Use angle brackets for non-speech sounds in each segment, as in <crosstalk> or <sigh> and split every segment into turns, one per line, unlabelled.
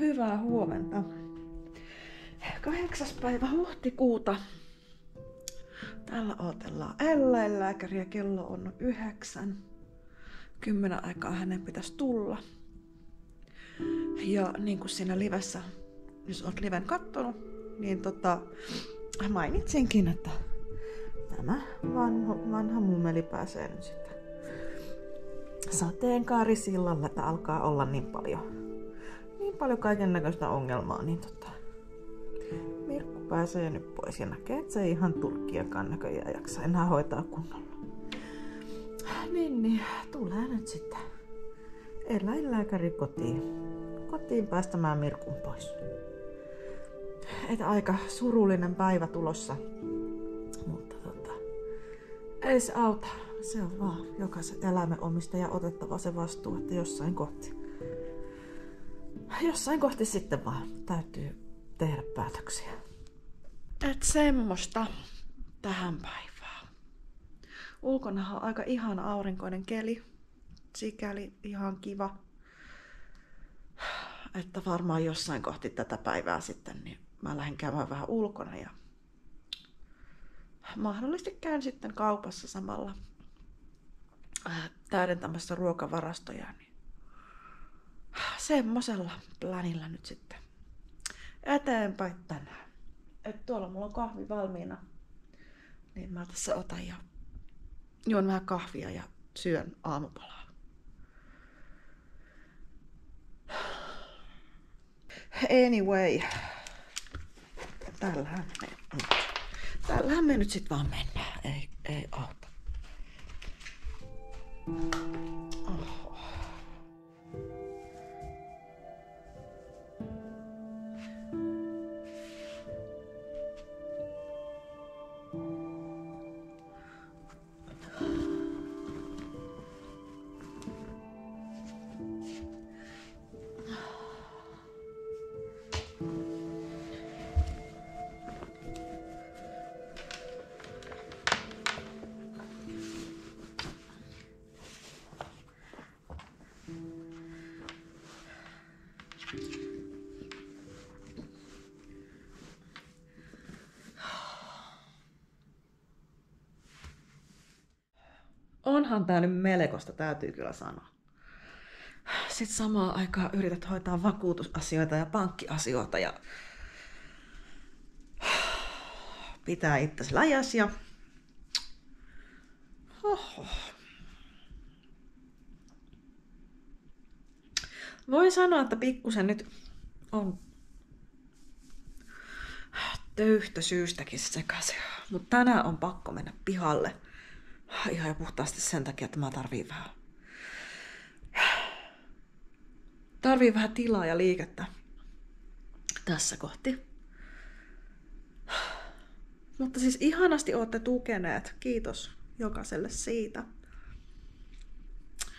hyvää huomenta. 8. päivä huhtikuuta. Täällä odotellaan eläinlääkäriä. Kello on yhdeksän. Kymmenen aikaa hänen pitäisi tulla. Ja niin kuin siinä livessä, jos olet liven kattonut, niin tota, mainitsinkin, että tämä vanho, vanha mummeli pääsee nyt sitten sateenkaarisillalla, että alkaa olla niin paljon paljon kaiken näköistä ongelmaa, niin tota, Mirkku pääsee nyt pois ja näkee, että se ei ihan turkkiakaan näköjään jaksa enää hoitaa kunnolla. Niin, niin, tulee nyt sitten eläinlääkäri kotiin. Kotiin päästämään Mirkun pois. Että aika surullinen päivä tulossa. Mutta tota, ei se auta. Se on vaan jokaisen eläimen omistaja otettava se vastuu, että jossain kohti jossain kohti sitten vaan täytyy tehdä päätöksiä. Et semmoista tähän päivään. Ulkona on aika ihan aurinkoinen keli. Sikäli ihan kiva. Että varmaan jossain kohti tätä päivää sitten, niin mä lähden käymään vähän ulkona ja mahdollisesti käyn sitten kaupassa samalla äh, täydentämässä ruokavarastoja, semmoisella planilla nyt sitten eteenpäin tänään. Et tuolla mulla on kahvi valmiina. Niin mä tässä otan ja juon vähän kahvia ja syön aamupalaa. Anyway. Tällähän me, tällähän me nyt sit vaan mennään. Ei, ei auta. Onhan tää nyt melkoista, täytyy kyllä sanoa. Sitten samaan aikaan yrität hoitaa vakuutusasioita ja pankkiasioita ja pitää itsesi läjäs ja Oho. Voi sanoa, että pikkusen nyt on töyhtä syystäkin sekaisin. Mutta tänään on pakko mennä pihalle – Ihan jo puhtaasti sen takia, että mä tarviin vähän... Tarviin vähän tilaa ja liikettä tässä kohti. Mutta siis ihanasti olette tukeneet. Kiitos jokaiselle siitä.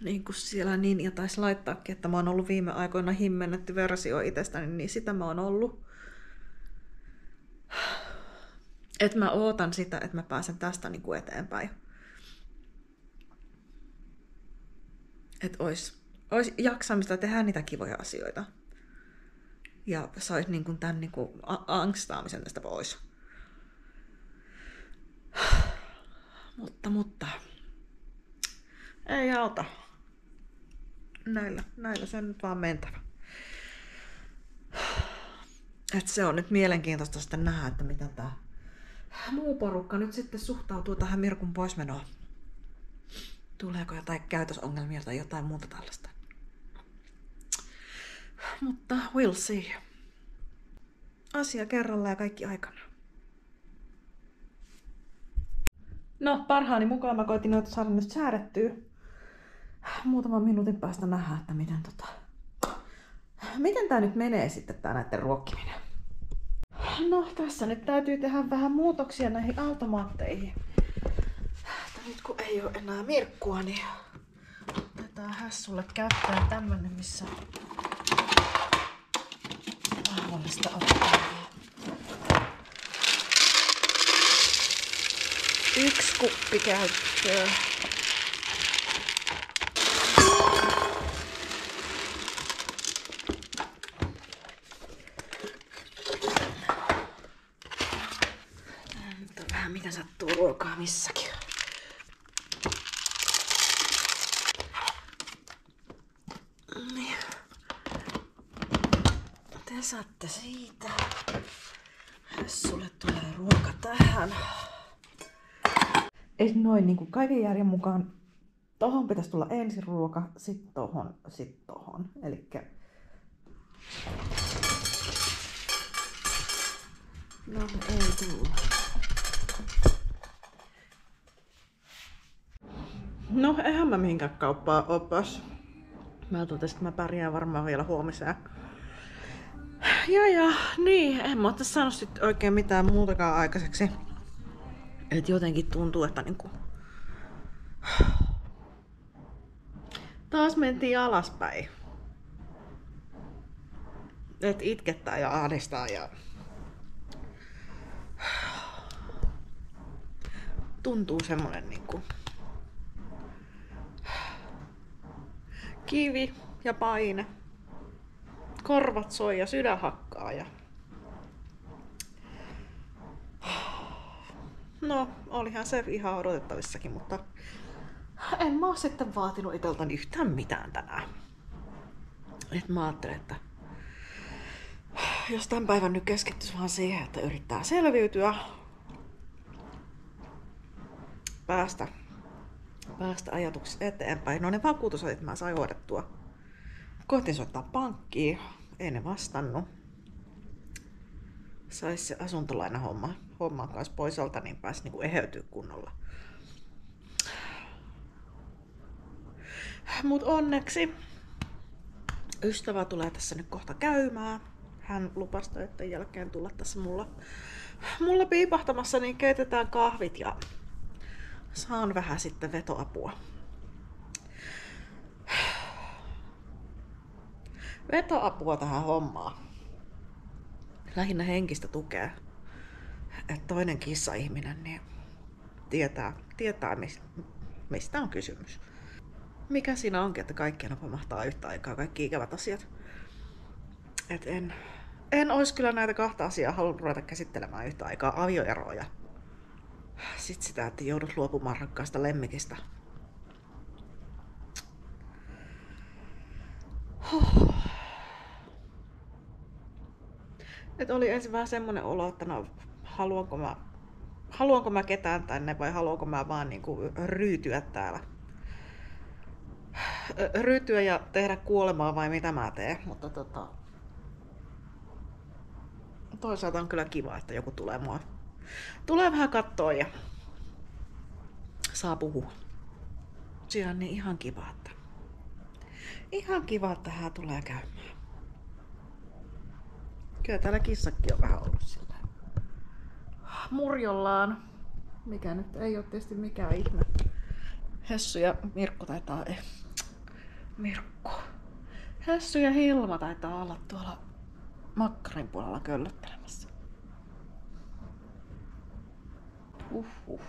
Niin kuin siellä niin ja taisi laittaakin, että mä oon ollut viime aikoina himmennetty versio itsestäni, niin sitä mä oon ollut. Että mä ootan sitä, että mä pääsen tästä niin kuin eteenpäin. Että olisi, olisi jaksamista tehdä niitä kivoja asioita. Ja saisi niin kuin tämän niin kuin angstaamisen tästä pois. <sighs> mutta, mutta. Ei auta. Näillä, näillä se on nyt vaan mentävä. <sighs> Et se on nyt mielenkiintoista sitten nähdä, että miten tämä muu porukka nyt sitten suhtautuu tähän Mirkun poismenoon. Tuleeko jotain käytösongelmia tai jotain muuta tällaista? Mutta we'll see. Asia kerralla ja kaikki aikana. No, parhaani mukaan mä koitin noita saada nyt säädettyä. Muutaman minuutin päästä nähdään, että miten tota... Miten tää nyt menee sitten tää näiden ruokkiminen? No, tässä nyt täytyy tehdä vähän muutoksia näihin automaatteihin nyt kun ei ole enää mirkkua, niin otetaan hässulle käyttöön tämmönen, missä mahdollista ottaa yksi kuppi käyttöön. missäkin. Niin. Te saatte siitä. Sulle tulee ruoka tähän. Ei noin niin kuin kaiken järjen mukaan tohon pitäisi tulla ensin ruoka, sit tohon, sit tohon. Elikkä No ei tullut. No eihän mä mihinkään kauppaa opas. Mä totesin, että mä pärjään varmaan vielä huomiseen. Ja ja, niin, en mä oo tässä saanut sit oikein mitään muutakaan aikaiseksi. Et jotenkin tuntuu, että niinku... Taas mentiin alaspäin. Et itkettää ja ahdistaa ja... Tuntuu semmonen niinku... Kivi ja paine. Korvat soi ja sydän hakkaa ja... No, olihan se ihan odotettavissakin, mutta en mä oo sitten vaatinut iteltäni yhtään mitään tänään. Et mä ajattelin, että jos tämän päivän nyt keskittyisi vaan siihen, että yrittää selviytyä, päästä, päästä ajatuksessa eteenpäin. No ne vakuutusotit mä sain hoidettua. Koitin soittaa pankkiin, ei ne vastannut. Sais se asuntolaina homma, homman kanssa pois alta, niin pääsi niinku eheytyä kunnolla. Mut onneksi ystävä tulee tässä nyt kohta käymään. Hän lupasi että jälkeen tulla tässä mulla, mulla piipahtamassa, niin keitetään kahvit ja saan vähän sitten vetoapua. Vetoapua tähän hommaan. Lähinnä henkistä tukea. Että toinen kissa-ihminen niin tietää, tietää mistä on kysymys. Mikä siinä onkin, että kaikkien pamahtaa yhtä aikaa kaikki ikävät asiat. Et en, en olisi kyllä näitä kahta asiaa halunnut ruveta käsittelemään yhtä aikaa avioeroja sitten sitä, että joudut luopumaan rakkaasta lemmikistä. Huh. Et oli ensin vähän semmonen olo, että no, haluanko mä, haluanko mä ketään tänne vai haluanko mä vaan niinku ryytyä täällä. Ryytyä ja tehdä kuolemaa vai mitä mä teen, mutta tota, toisaalta on kyllä kiva, että joku tulee mua tulee vähän kattoa ja saa puhua. Se on niin ihan kiva, että ihan kiva, että hän tulee käymään. Kyllä täällä kissakin on vähän ollut sillä murjollaan, mikä nyt ei ole tietysti mikään ihme. Hessu ja Mirkko taitaa... Eh, Mirkko. Hessu ja Hilma taitaa olla tuolla makkarin puolella köllöttelemässä. Uhuh.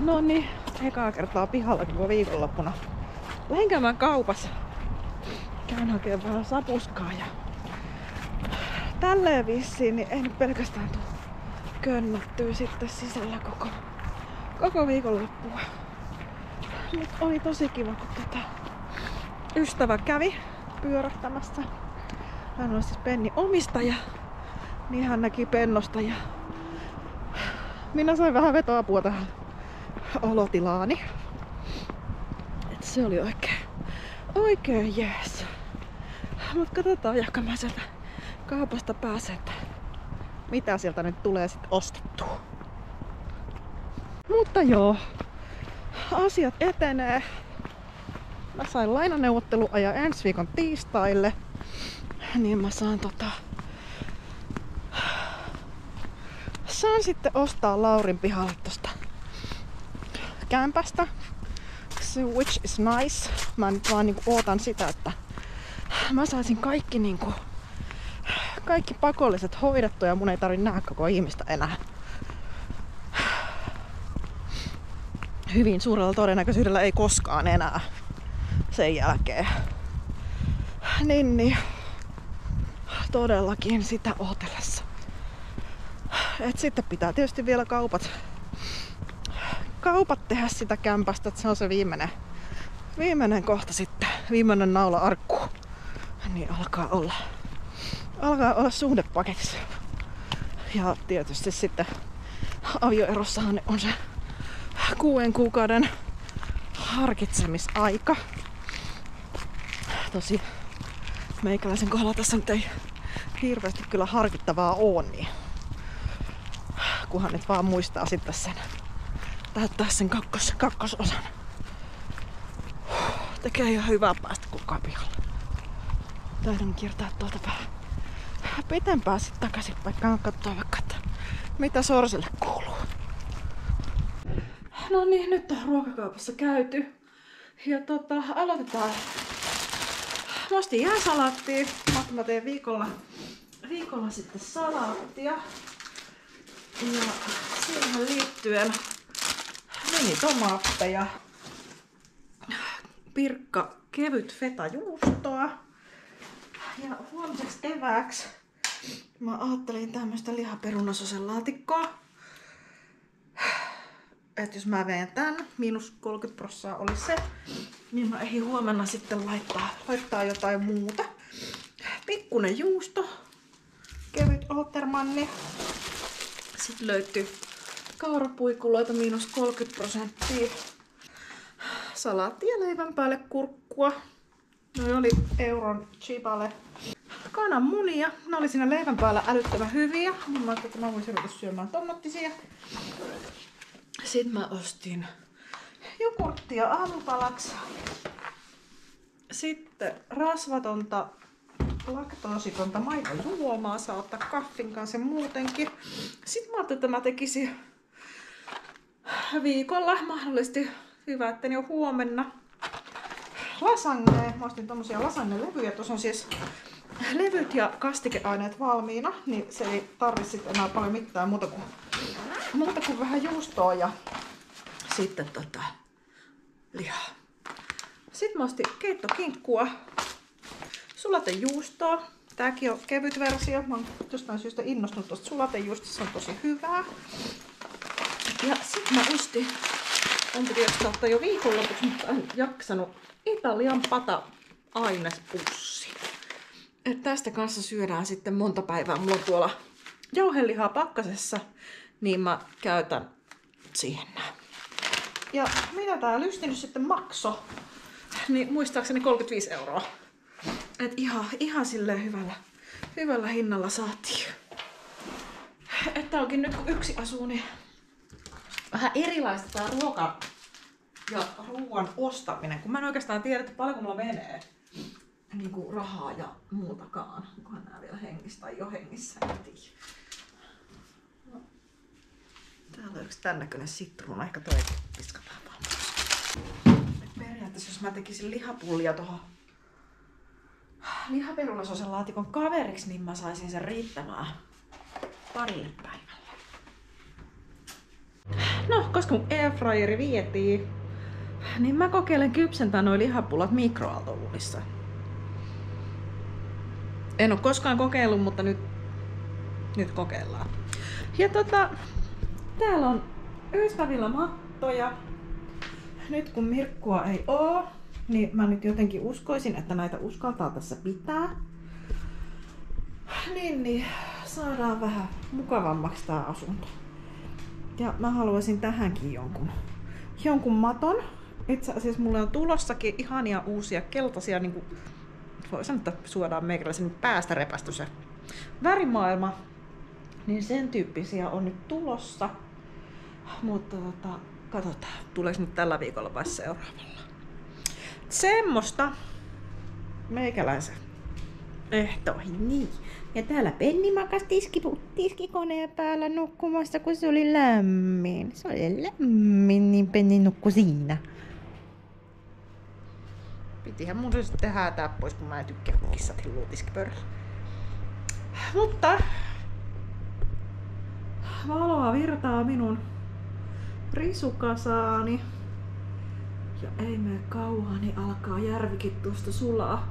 No niin, ekaa kertaa pihalla koko viikonloppuna. Lähdin käymään kaupassa. Käyn hakemaan vähän sapuskaa ja tälleen vissiin, niin ei nyt pelkästään tuu könnättyy sitten sisällä koko, koko viikonloppua. Mut oli tosi kiva, kun tota ystävä kävi pyörähtämässä. Hän on siis Penni omistaja niin hän näki pennosta ja minä sain vähän vetoapua tähän olotilaani. Et se oli oikein, oikein jees. Mut katsotaan, jahka mä sieltä kaupasta pääsen, että mitä sieltä nyt tulee sitten ostettua. Mutta joo, asiat etenee. Mä sain lainaneuvottelu-ajan ensi viikon tiistaille. Niin mä saan tota, saan sitten ostaa Laurin pihalle tosta kämpästä. Which is nice. Mä nyt vaan niinku ootan sitä, että mä saisin kaikki niinku kaikki pakolliset hoidettu ja mun ei tarvi nähdä koko ihmistä enää. Hyvin suurella todennäköisyydellä ei koskaan enää sen jälkeen. Niin, niin todellakin sitä ootellessa Et sitten pitää tietysti vielä kaupat, kaupat tehdä sitä kämpästä, että se on se viimeinen, viimeinen kohta sitten, viimeinen naula arkku. Niin alkaa olla, alkaa olla suhdepaketissa. Ja tietysti sitten avioerossahan on se kuuden kuukauden harkitsemisaika. Tosi meikäläisen kohdalla tässä nyt ei hirveästi kyllä harkittavaa on, niin kunhan nyt vaan muistaa sitten sen täyttää sen kakkos, kakkososan. Tekee ihan hyvää päästä kukaan pihalla. Taidon kiertää tuolta vähän pitempää sitten takaisin paikkaan katsoa vaikka, että mitä Sorselle kuuluu. No niin, nyt on ruokakaupassa käyty. Ja tota, aloitetaan. Mä ostin jääsalaattia. Mä teen viikolla, viikolla sitten salaattia. Ja siihen liittyen minitomaatteja, pirkka kevyt fetajuustoa. Ja huomiseksi evääksi mä ajattelin tämmöstä lihaperunasosen laatikkoa. Että jos mä veen tän, miinus 30 prossaa oli se, niin mä ehdin huomenna sitten laittaa, laittaa jotain muuta. Pikkunen juusto, kevyt Ottermanni. Sitten löytyy kaurapuikuloita miinus 30 prosenttia. Salaattia leivän päälle kurkkua. No oli euron chipale. Kananmunia. Ne oli siinä leivän päällä älyttömän hyviä. Mä ajattelin, että mä voisin ruveta syömään tommottisia. Sitten mä ostin jogurttia aamupalaksi. Sitten rasvatonta laktoositonta maitojuomaa saa ottaa kaffin kanssa muutenkin. Sitten mä ajattelin, että mä tekisin viikolla mahdollisesti hyvä, että jo huomenna lasagne. Mä ostin tommosia lasagne-levyjä. Tuossa on siis levyt ja kastikeaineet valmiina, niin se ei tarvi sitten enää paljon mitään muuta kuin, muuta kuin vähän juustoa ja sitten tota, lihaa. Sitten mä ostin keittokinkkua, sulatejuustoa. Tääkin on kevyt versio. Mä oon jostain syystä innostunut tuosta sulatejuustosta, se on tosi hyvää. Ja sitten mä ostin, on piti ottaa jo viikonlopuksi, mutta en jaksanut, Italian pata ainespussi. Et tästä kanssa syödään sitten monta päivää. Mulla on tuolla jauhelihaa pakkasessa, niin mä käytän siihen näin. Ja mitä tää lysti nyt sitten makso? Niin muistaakseni 35 euroa. Et ihan, ihan silleen hyvällä, hyvällä hinnalla saatiin. Että onkin nyt kun yksi asuu, niin vähän erilaista tää ruoka ja ruoan ostaminen, kun mä en oikeastaan tiedä, että paljonko mulla menee niin kuin rahaa ja muutakaan. Onkohan nää vielä hengissä tai jo hengissä, en tiedä. No. Täällä on yksi tän näköinen sitruuna, ehkä toi piskataan vaan Periaatteessa jos mä tekisin lihapullia tuohon lihaperunasosen laatikon kaveriksi, niin mä saisin sen riittämään parille päivälle. No, koska mun airfryeri vietiin, niin mä kokeilen kypsentää noin lihapullat mikroaaltoluudissa. En ole koskaan kokeillut, mutta nyt, nyt kokeillaan. Ja tota, täällä on ystävillä mattoja. Nyt kun Mirkkua ei oo, niin mä nyt jotenkin uskoisin, että näitä uskaltaa tässä pitää. Niin, niin saadaan vähän mukavammaksi tää asunto. Ja mä haluaisin tähänkin jonkun, jonkun maton. Itse asiassa mulle on tulossakin ihania uusia keltaisia, niin kuin, voi sanoa, että suodaan meikäläisen päästä repästy se värimaailma. Niin sen tyyppisiä on nyt tulossa. Mutta tota, katsotaan, tuleeko nyt tällä viikolla vai seuraavalla. Semmosta meikäläisen ehtoihin, niin. Ja täällä Penni makas tiski, tiskikoneen päällä nukkumassa, kun se oli lämmin. Se oli lämmin, niin Penni nukkui siinä. Pitihän mun se sitten häätää pois, kun mä en tykkää kissat hilluu tiskipöydällä. Mutta valoa virtaa minun risukasaani. Ja ei mene kauan, niin alkaa järvikin tuosta sulaa.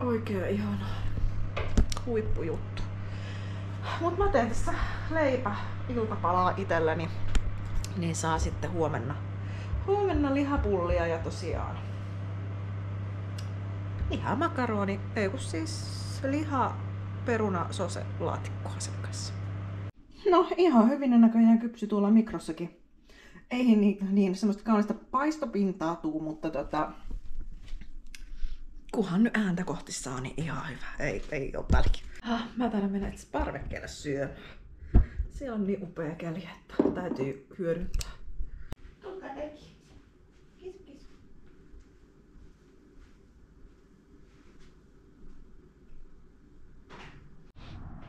Oikein ihana huippujuttu. Mut mä teen tässä leipä iltapalaa itselleni. Niin saa sitten huomenna, huomenna lihapullia ja tosiaan lihamakkaroni, ei kun siis liha peruna sose laatikkoa sen kanssa. No ihan hyvin näköjään kypsy tuolla mikrossakin. Ei niin, niin semmoista kaunista paistopintaa tuu, mutta tota, kuhan nyt ääntä kohti saa, niin ihan hyvä. Ei, ei ole väliä. Ah, mä täällä menen itse parvekkeelle syömään. Siellä on niin upea keli, että täytyy hyödyntää. Tulkaa tekin.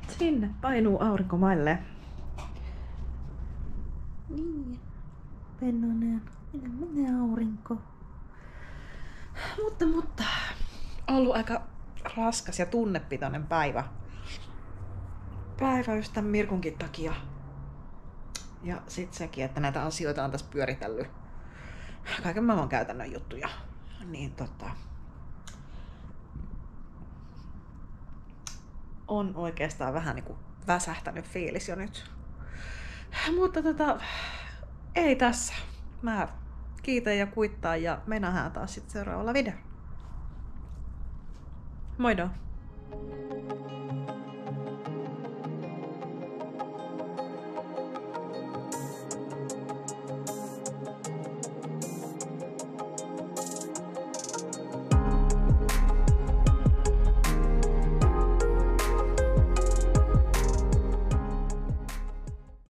Sinne painuu aurinkomaille. Niin. Pennonen. Minä menee aurinko. Mutta, mutta. Ollut aika raskas ja tunnepitoinen päivä. Päivä just tämän Mirkunkin takia. Ja sit sekin, että näitä asioita on tässä pyöritellyt. Kaiken maailman käytännön juttuja. Niin tota... On oikeastaan vähän niinku väsähtänyt fiilis jo nyt. Mutta tota, ei tässä. Mä kiitän ja kuittaan ja me nähdään taas sitten seuraavalla videolla. Moido!